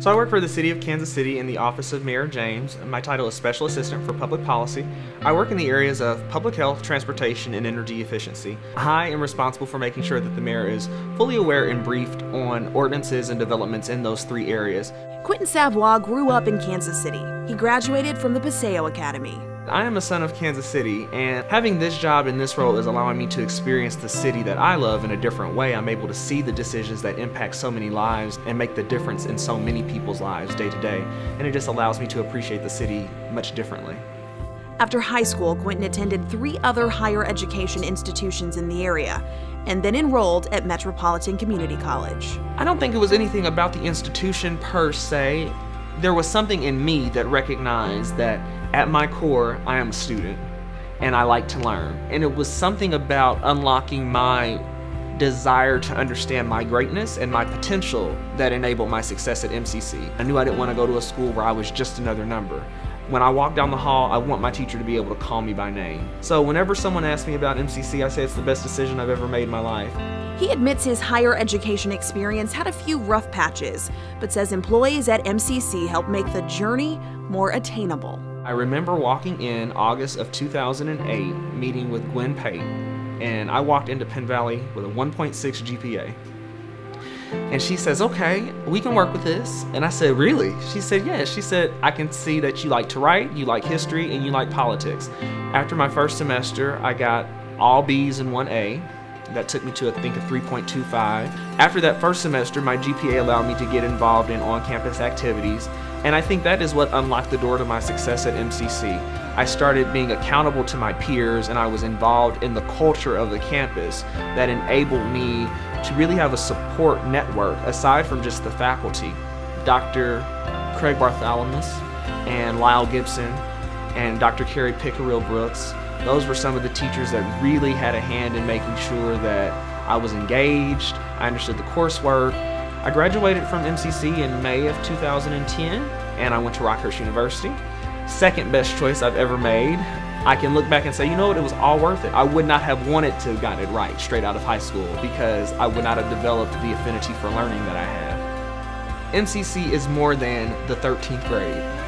So I work for the City of Kansas City in the Office of Mayor James. My title is Special Assistant for Public Policy. I work in the areas of public health, transportation, and energy efficiency. I am responsible for making sure that the mayor is fully aware and briefed on ordinances and developments in those three areas. Quentin Savwoir grew up in Kansas City. He graduated from the Paseo Academy. I am a son of Kansas City, and having this job in this role is allowing me to experience the city that I love in a different way. I'm able to see the decisions that impact so many lives and make the difference in so many people's lives day to day, and it just allows me to appreciate the city much differently. After high school, Quentin attended three other higher education institutions in the area and then enrolled at Metropolitan Community College. I don't think it was anything about the institution per se. There was something in me that recognized that at my core, I am a student and I like to learn. And it was something about unlocking my desire to understand my greatness and my potential that enabled my success at MCC. I knew I didn't want to go to a school where I was just another number. When I walk down the hall, I want my teacher to be able to call me by name. So whenever someone asks me about MCC, I say it's the best decision I've ever made in my life. He admits his higher education experience had a few rough patches, but says employees at MCC helped make the journey more attainable. I remember walking in August of 2008, meeting with Gwen Pate, and I walked into Penn Valley with a 1.6 GPA. And she says, okay, we can work with this. And I said, really? She said, yes. She said, I can see that you like to write, you like history, and you like politics. After my first semester, I got all B's and one A. That took me to, I think, a 3.25. After that first semester, my GPA allowed me to get involved in on-campus activities. And I think that is what unlocked the door to my success at MCC. I started being accountable to my peers and I was involved in the culture of the campus that enabled me to really have a support network aside from just the faculty. Dr. Craig Bartholomew and Lyle Gibson and Dr. Carrie Pickerill Brooks. Those were some of the teachers that really had a hand in making sure that I was engaged, I understood the coursework. I graduated from MCC in May of 2010 and I went to Rockhurst University. Second best choice I've ever made. I can look back and say, you know what, it was all worth it. I would not have wanted to have gotten it right straight out of high school because I would not have developed the affinity for learning that I have. MCC is more than the 13th grade.